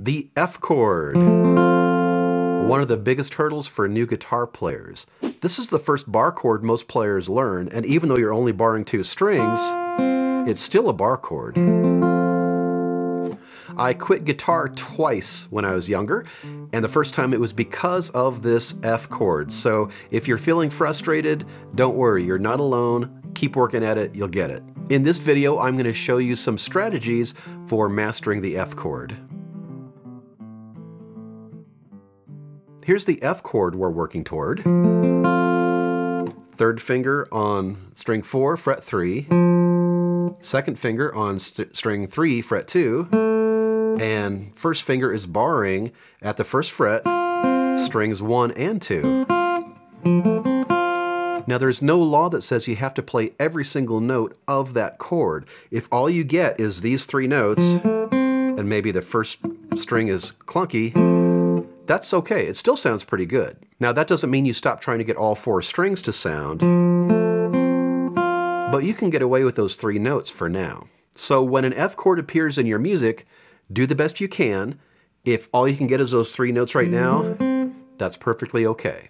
The F chord. One of the biggest hurdles for new guitar players. This is the first bar chord most players learn, and even though you're only barring two strings, it's still a bar chord. I quit guitar twice when I was younger, and the first time it was because of this F chord. So if you're feeling frustrated, don't worry, you're not alone. Keep working at it, you'll get it. In this video, I'm going to show you some strategies for mastering the F chord. Here's the F chord we're working toward. Third finger on string 4, fret 3. Second finger on st string 3, fret 2. And first finger is barring at the first fret, strings 1 and 2. Now there's no law that says you have to play every single note of that chord. If all you get is these three notes, and maybe the first string is clunky, that's okay. It still sounds pretty good. Now, that doesn't mean you stop trying to get all four strings to sound, but you can get away with those three notes for now. So when an F chord appears in your music, do the best you can. If all you can get is those three notes right now, that's perfectly okay.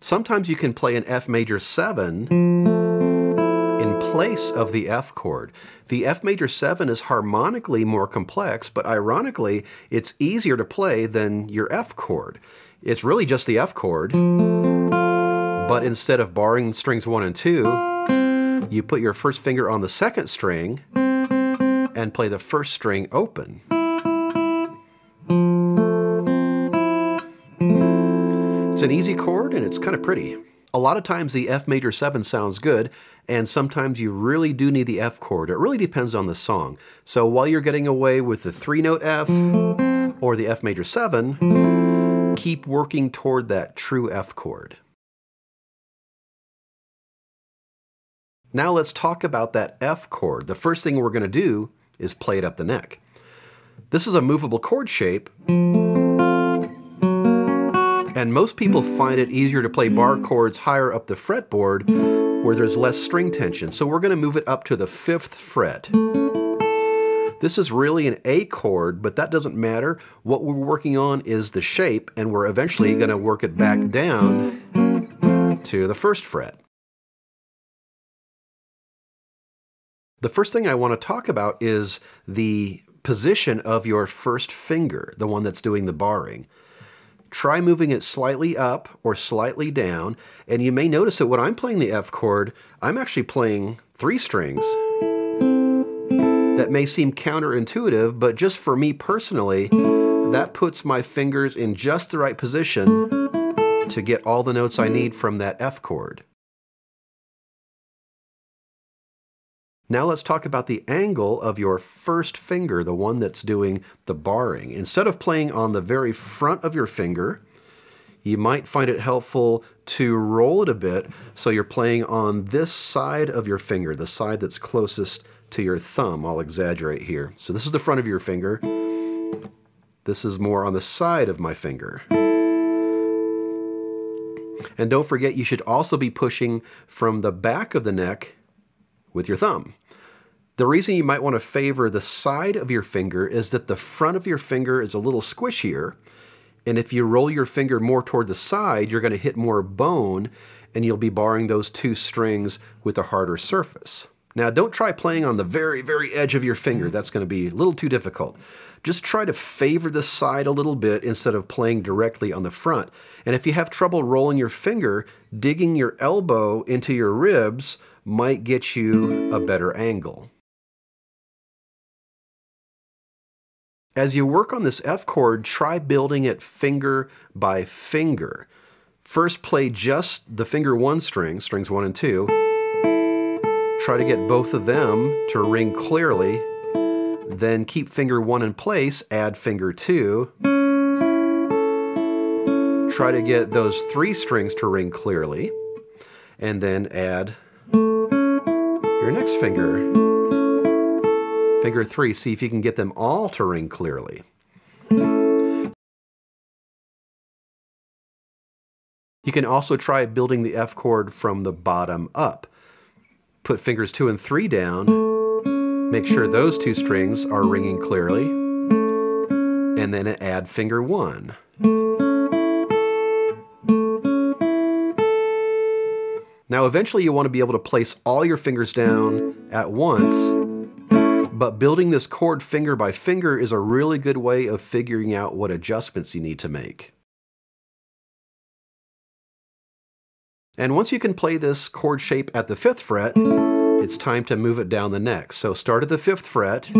Sometimes you can play an F major 7 place of the F chord. The F major 7 is harmonically more complex, but ironically, it's easier to play than your F chord. It's really just the F chord, but instead of barring strings 1 and 2, you put your first finger on the second string and play the first string open. It's an easy chord and it's kind of pretty. A lot of times the F major 7 sounds good, and sometimes you really do need the F chord. It really depends on the song. So while you're getting away with the 3 note F or the F major 7, keep working toward that true F chord. Now let's talk about that F chord. The first thing we're going to do is play it up the neck. This is a movable chord shape and most people find it easier to play bar mm. chords higher up the fretboard where there's less string tension. So we're going to move it up to the fifth fret. This is really an A chord, but that doesn't matter. What we're working on is the shape, and we're eventually mm. going to work it back mm. down to the first fret. The first thing I want to talk about is the position of your first finger, the one that's doing the barring try moving it slightly up or slightly down, and you may notice that when I'm playing the F chord, I'm actually playing three strings. That may seem counterintuitive, but just for me personally, that puts my fingers in just the right position to get all the notes I need from that F chord. Now let's talk about the angle of your first finger, the one that's doing the barring. Instead of playing on the very front of your finger, you might find it helpful to roll it a bit so you're playing on this side of your finger, the side that's closest to your thumb. I'll exaggerate here. So this is the front of your finger. This is more on the side of my finger. And don't forget, you should also be pushing from the back of the neck with your thumb. The reason you might want to favor the side of your finger is that the front of your finger is a little squishier, and if you roll your finger more toward the side, you're going to hit more bone, and you'll be barring those two strings with a harder surface. Now, don't try playing on the very, very edge of your finger. That's going to be a little too difficult. Just try to favor the side a little bit instead of playing directly on the front. And if you have trouble rolling your finger, digging your elbow into your ribs might get you a better angle. As you work on this F chord, try building it finger by finger. First play just the finger one string, strings one and two. Try to get both of them to ring clearly. Then keep finger one in place, add finger two. Try to get those three strings to ring clearly. And then add your next finger, finger three, see if you can get them all to ring clearly. You can also try building the F chord from the bottom up. Put fingers two and three down, Make sure those two strings are ringing clearly. And then add finger one. Now eventually you want to be able to place all your fingers down at once, but building this chord finger by finger is a really good way of figuring out what adjustments you need to make. And once you can play this chord shape at the 5th fret, it's time to move it down the neck. So start at the 5th fret,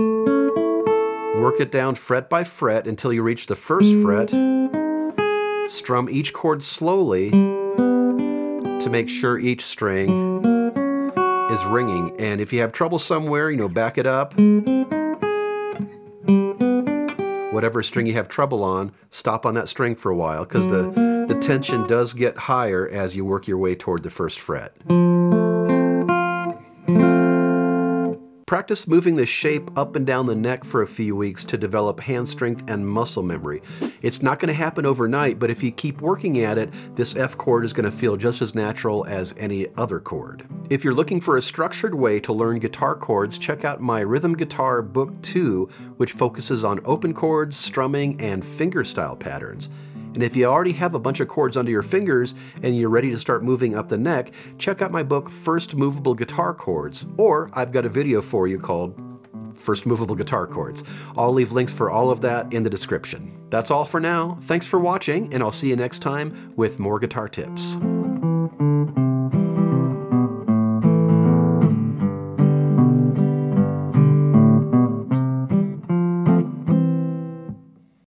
work it down fret by fret until you reach the 1st fret, strum each chord slowly to make sure each string is ringing. And if you have trouble somewhere, you know, back it up. Whatever string you have trouble on, stop on that string for a while because the the tension does get higher as you work your way toward the first fret. Practice moving the shape up and down the neck for a few weeks to develop hand strength and muscle memory. It's not going to happen overnight, but if you keep working at it, this F chord is going to feel just as natural as any other chord. If you're looking for a structured way to learn guitar chords, check out my Rhythm Guitar Book 2, which focuses on open chords, strumming, and fingerstyle patterns. And if you already have a bunch of chords under your fingers and you're ready to start moving up the neck, check out my book, First Moveable Guitar Chords, or I've got a video for you called First Moveable Guitar Chords. I'll leave links for all of that in the description. That's all for now. Thanks for watching, and I'll see you next time with more guitar tips.